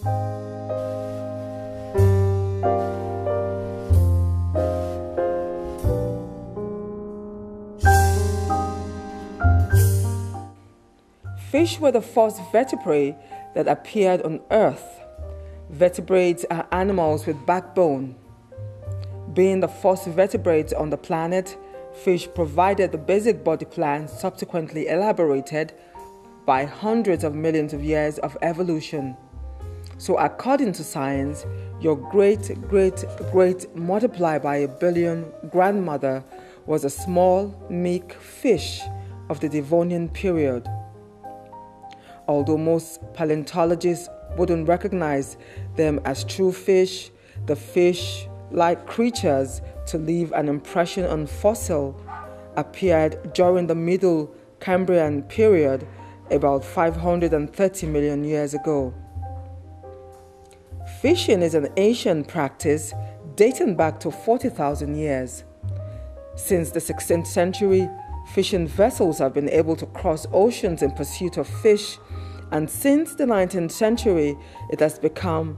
Fish were the first vertebrae that appeared on Earth. Vertebrates are animals with backbone. Being the first vertebrates on the planet, fish provided the basic body plan subsequently elaborated by hundreds of millions of years of evolution. So, according to science, your great great great multiplied by a billion grandmother was a small, meek fish of the Devonian period. Although most paleontologists wouldn't recognize them as true fish, the fish like creatures to leave an impression on fossil appeared during the Middle Cambrian period about 530 million years ago. Fishing is an ancient practice dating back to 40,000 years. Since the 16th century, fishing vessels have been able to cross oceans in pursuit of fish and since the 19th century, it has become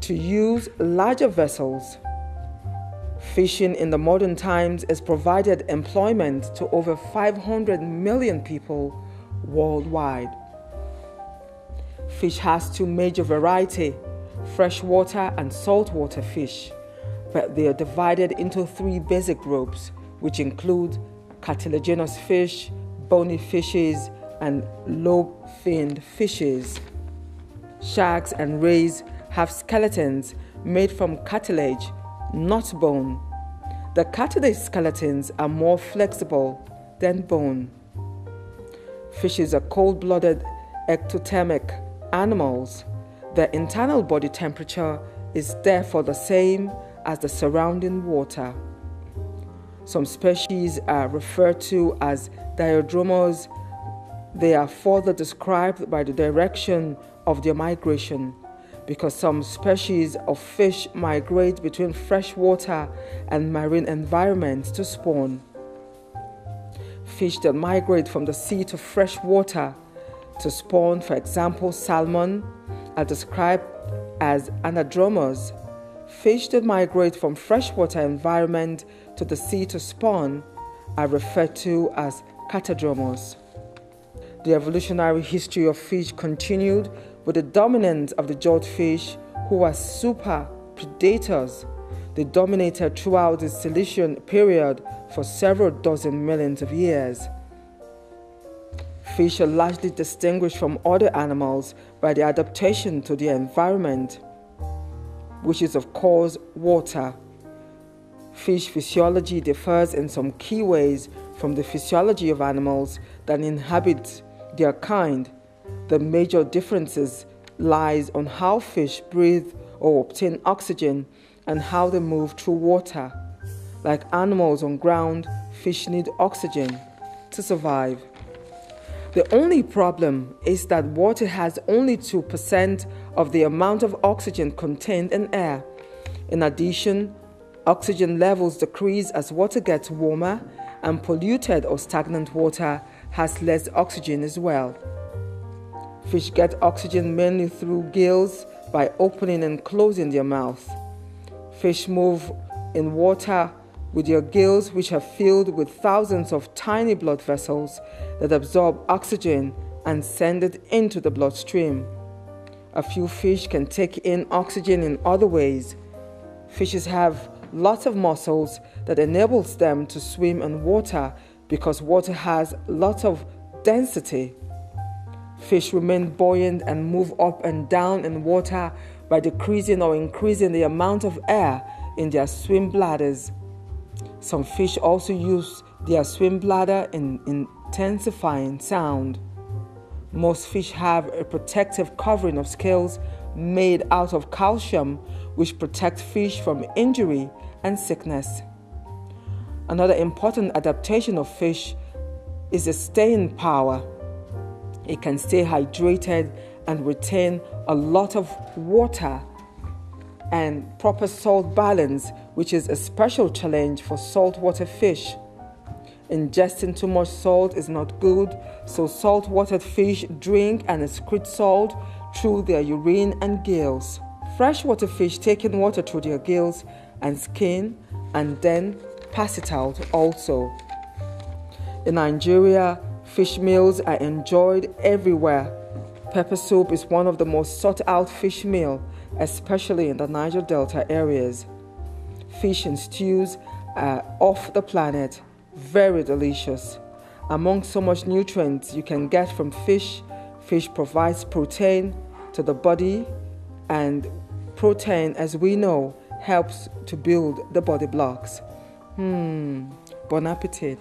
to use larger vessels. Fishing in the modern times has provided employment to over 500 million people worldwide. Fish has two major variety, freshwater and saltwater fish, but they are divided into three basic groups, which include cartilaginous fish, bony fishes, and lobe finned fishes. Sharks and rays have skeletons made from cartilage, not bone. The cartilage skeletons are more flexible than bone. Fishes are cold blooded ectothermic animals. Their internal body temperature is therefore the same as the surrounding water. Some species are referred to as diadromous they are further described by the direction of their migration because some species of fish migrate between freshwater and marine environments to spawn. Fish that migrate from the sea to freshwater to spawn, for example, salmon, are described as anadromous. Fish that migrate from freshwater environment to the sea to spawn are referred to as catadromous. The evolutionary history of fish continued with the dominance of the jawfish, who were super predators. They dominated throughout the Silurian period for several dozen millions of years. Fish are largely distinguished from other animals by their adaptation to their environment, which is, of course, water. Fish physiology differs in some key ways from the physiology of animals that inhabit their kind. The major differences lies on how fish breathe or obtain oxygen and how they move through water. Like animals on ground, fish need oxygen to survive. The only problem is that water has only 2% of the amount of oxygen contained in air. In addition, oxygen levels decrease as water gets warmer, and polluted or stagnant water has less oxygen as well. Fish get oxygen mainly through gills by opening and closing their mouth. Fish move in water with your gills, which are filled with thousands of tiny blood vessels that absorb oxygen and send it into the bloodstream. A few fish can take in oxygen in other ways. Fishes have lots of muscles that enables them to swim in water because water has lots of density. Fish remain buoyant and move up and down in water by decreasing or increasing the amount of air in their swim bladders. Some fish also use their swim bladder in intensifying sound. Most fish have a protective covering of scales made out of calcium, which protect fish from injury and sickness. Another important adaptation of fish is the staying power. It can stay hydrated and retain a lot of water and proper salt balance, which is a special challenge for saltwater fish. Ingesting too much salt is not good, so saltwater fish drink and excrete salt through their urine and gills. Freshwater fish take in water through their gills and skin and then pass it out also. In Nigeria, fish meals are enjoyed everywhere. Pepper soup is one of the most sought out fish meal, especially in the Niger Delta areas. Fish and stews are off the planet, very delicious. Among so much nutrients you can get from fish, fish provides protein to the body and protein as we know helps to build the body blocks. Hmm, bon appetit.